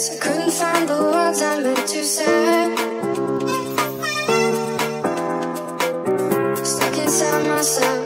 I couldn't find the words I meant to say. Stuck inside myself.